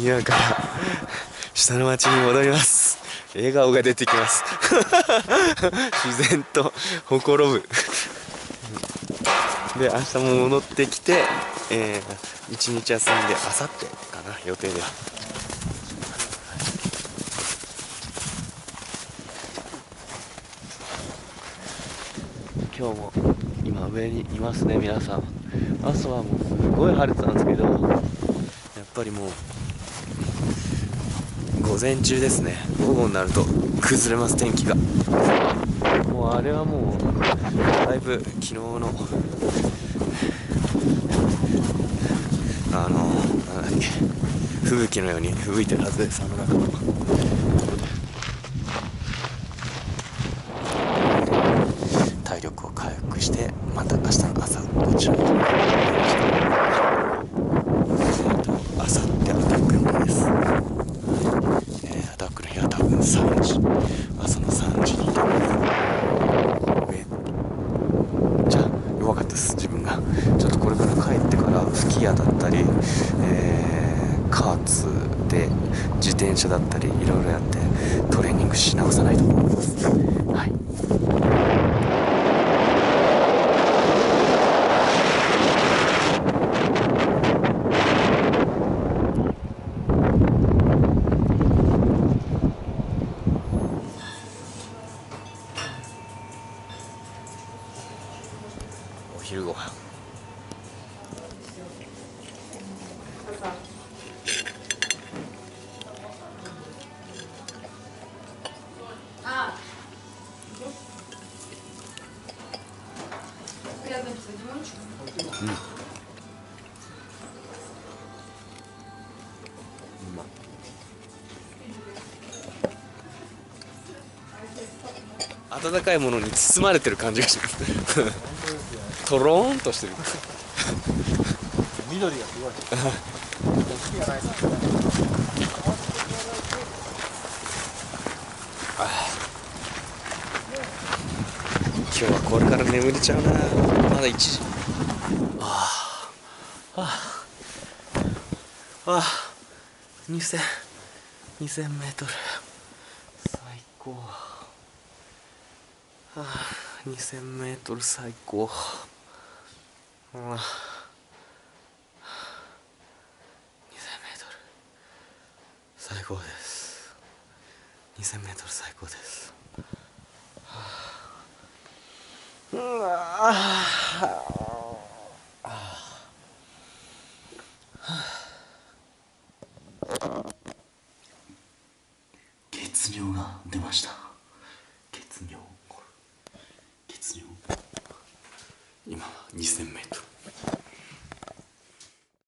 今から下の町に戻ります。笑顔が出てきます。自然とほころぶ。で明日も戻ってきて、えー、1日休んであさってかな予定では。今日も今上にいますね皆さん。朝はもうすごい晴れてたんですけどぱりもう午前中ですね。午後になると崩れます天気が。もうあれはもうだいぶ昨日のあのなんだっけ吹雪のように吹雪いてるはずですあの中も体力を回復してまた明日の朝こちらに。来ましたあさってアタックの日です、えーアタックの日は多分3時。朝の3時に上じゃあ弱かったです自分が。ちょっとこれから帰ってから吹き矢だったり、えーカーツで自転車だったりいろいろやってトレーニングし直さないと思います。はい。昼ご飯。温かいものに包まれてる感じがしますとろーんとしてる。緑がすごい。今日はこれから眠れちゃうな。まだ1時。ああああああ2000 2000メートル。最高。ああ2000メートル最高ああ2000メートル最高です。2000メートル最高です。うわ血尿が出ました血